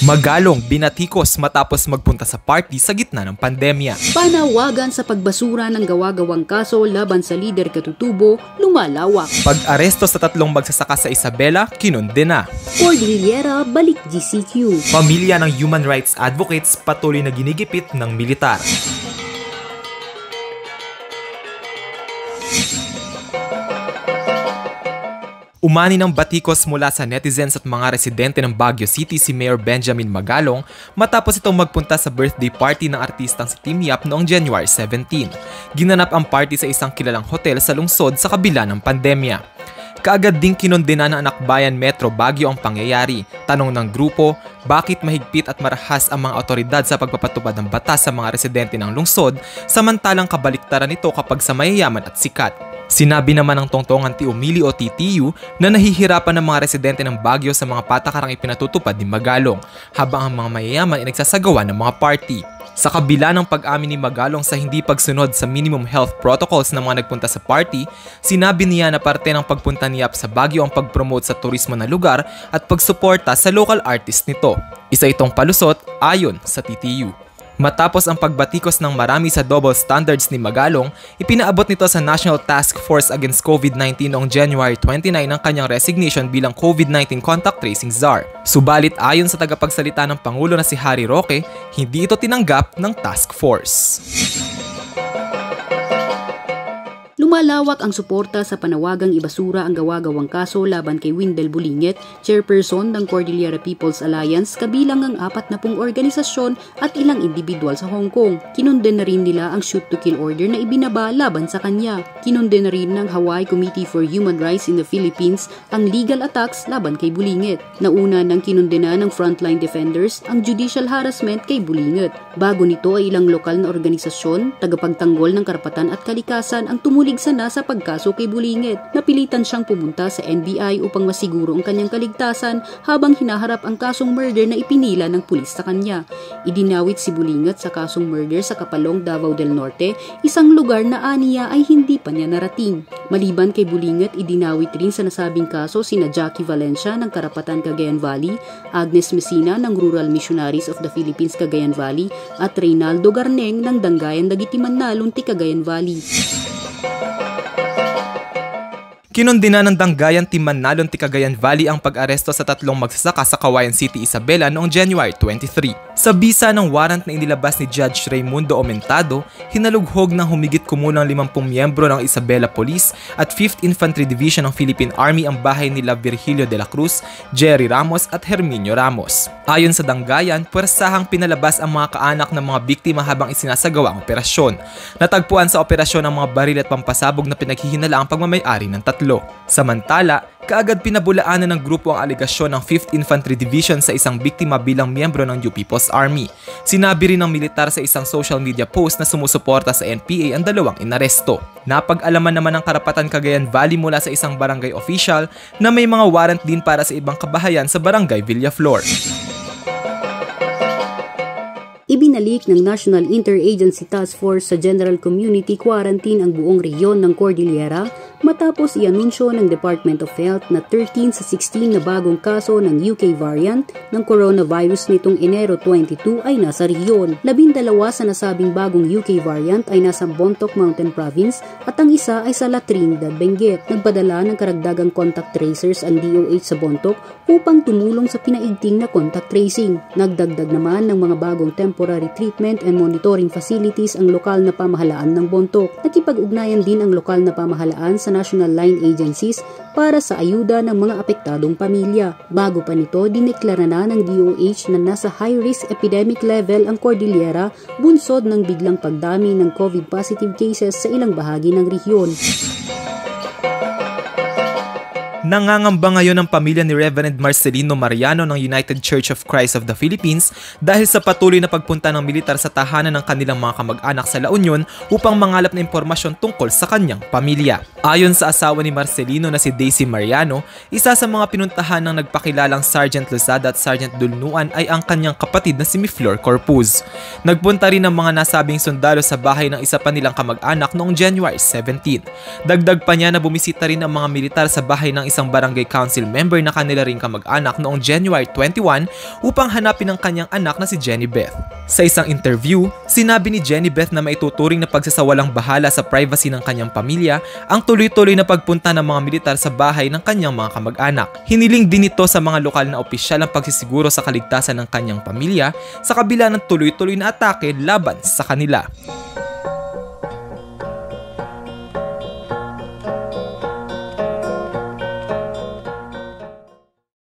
Magalong binatikos matapos magpunta sa party sa gitna ng pandemya. Panawagan sa pagbasura ng gawa-gawang kaso laban sa lider katutubo, lumalawak. Pag-aresto sa tatlong magsasaka sa Isabela, kinundena. Cordillera, balik GCQ. Pamilya ng human rights advocates patuloy na ginigipit ng militar. Umani ng batikos mula sa netizens at mga residente ng Baguio City si Mayor Benjamin Magalong matapos itong magpunta sa birthday party ng artistang si Team Yap noong January 17. Ginanap ang party sa isang kilalang hotel sa lungsod sa kabila ng pandemya. Kaagad ding kinondena ng Anakbayan Metro Baguio ang pangyayari. Tanong ng grupo, bakit mahigpit at marahas ang mga otoridad sa pagpapatupad ng batas sa mga residente ng lungsod samantalang kabaliktaran nito kapag sa mayayaman at sikat. Sinabi naman ng tongtongan Ti Umili o TTU na nahihirapan ng mga residente ng Baguio sa mga patakarang ipinatutupad ni Magalong habang ang mga mayayaman ay nagsasagawa ng mga party. Sa kabila ng pag-amin ni Magalong sa hindi pagsunod sa minimum health protocols ng mga nagpunta sa party, sinabi niya na parte ng pagpunta niya sa Baguio ang pag-promote sa turismo na lugar at pagsuporta sa local artist nito. Isa itong palusot ayon sa TTU. Matapos ang pagbatikos ng marami sa double standards ni Magalong, ipinaabot nito sa National Task Force Against COVID-19 noong January 29 ang kanyang resignation bilang COVID-19 contact tracing czar. Subalit ayon sa tagapagsalita ng Pangulo na si Harry Roque, hindi ito tinanggap ng task force. Lumalawak ang suporta sa panawagang ibasura ang gawa-gawang kaso laban kay Windel Bulinget, chairperson ng Cordillera People's Alliance, kabilang ang apat na pong organisasyon at ilang individual sa Hong Kong. Kinunden na rin nila ang shoot-to-kill order na ibinaba laban sa kanya. Kinunden na rin ng Hawaii Committee for Human Rights in the Philippines ang legal attacks laban kay Bulinget. Nauna nang kinundena ng Frontline Defenders ang judicial harassment kay Bulinget. Bago nito ay ilang lokal na organisasyon, tagapagtanggol ng karapatan at kalikasan ang tumulig sana sa pagkaso kay Bulingit. Napilitan siyang pumunta sa NBI upang masiguro ang kanyang kaligtasan habang hinaharap ang kasong murder na ipinila ng pulis sa kanya. Idinawit si Bulingit sa kasong murder sa Kapalong, Davao del Norte, isang lugar na aniya ay hindi pa niya narating. Maliban kay Bulingit, idinawit rin sa nasabing kaso sina Jackie Valencia ng Karapatan Cagayan Valley, Agnes Messina ng Rural Missionaries of the Philippines Cagayan Valley at Reynaldo Garneng ng Danggayan Dagitiman na Lunti Cagayan Valley. Kinundina ng Danggayan Team Manalon Ticagayan Valley ang pag-aresto sa tatlong magsasaka sa Kawayan City, Isabela noong January 23. Sa bisa ng warrant na inilabas ni Judge Raimundo Aumentado, hinalughog ng humigit kumulang 50 miyembro ng Isabela Police at 5th Infantry Division ng Philippine Army ang bahay nila Virgilio de la Cruz, Jerry Ramos at Herminio Ramos. Ayon sa Danggayan, puwersahang pinalabas ang mga kaanak ng mga biktima habang isinasagawa ang operasyon. Natagpuan sa operasyon ang mga baril at pampasabog na pinaghihinala ang pagmamayari ng tatlo. Samantala, kaagad pinabulaanan ng grupo ang aligasyon ng 5th Infantry Division sa isang biktima bilang miyembro ng New People's Army. Sinabi rin ng militar sa isang social media post na sumusuporta sa NPA ang dalawang inaresto. Napag-alaman naman ng Karapatan Cagayan Valley mula sa isang barangay official na may mga warrant din para sa ibang kabahayan sa barangay Villaflor. Ibinalik ng National Interagency Task Force sa General Community Quarantine ang buong rehiyon ng Cordillera matapos ianunsyo ng Department of Health na 13 sa 16 na bagong kaso ng UK variant ng coronavirus nitong Enero 22 ay nasa rehiyon. Labindalawa sa nasabing bagong UK variant ay nasa Bontoc Mountain Province at ang isa ay sa La Trinidad, Benguet. Nagpadala ng karagdagang contact tracers ang DOH sa Bontoc upang tumulong sa pinaigting na contact tracing. Nagdagdag naman ng mga bagong temporary treatment and monitoring facilities ang lokal na pamahalaan ng Bontoc. Nakipag-ugnayan din ang lokal na pamahalaan sa national line agencies para sa ayuda ng mga apektadong pamilya. Bago pa nito, dineklara na ng DOH na nasa high-risk epidemic level ang Cordillera bunsod ng biglang pagdami ng COVID positive cases sa ilang bahagi ng rehiyon. Nangangamba ngayon ang pamilya ni Reverend Marcelino Mariano ng United Church of Christ of the Philippines dahil sa patuloy na pagpunta ng militar sa tahanan ng kanilang mga kamag-anak sa La Union upang mangalap na impormasyon tungkol sa kanyang pamilya. Ayon sa asawa ni Marcelino na si Daisy Mariano, isa sa mga pinuntahan ng nagpakilalang Sergeant Lozada at Sergeant Dulnuan ay ang kanyang kapatid na si Miflor Corpuz. Nagpunta rin ang mga nasabing sundalo sa bahay ng isa pa nilang kamag-anak noong January 17. Dagdag pa niya na bumisita rin ang mga militar sa bahay ng isa isang barangay council member na kanila ring kamag-anak noong January 21 upang hanapin ang kanyang anak na si Jenny Beth. Sa isang interview, sinabi ni Jenny Beth na maituturing na pagsasawalang bahala sa privacy ng kanyang pamilya ang tuloy-tuloy na pagpunta ng mga militar sa bahay ng kanyang mga kamag-anak. Hiniling din ito sa mga lokal na opisyal ang pagsisiguro sa kaligtasan ng kanyang pamilya sa kabila ng tuloy-tuloy na atake laban sa kanila.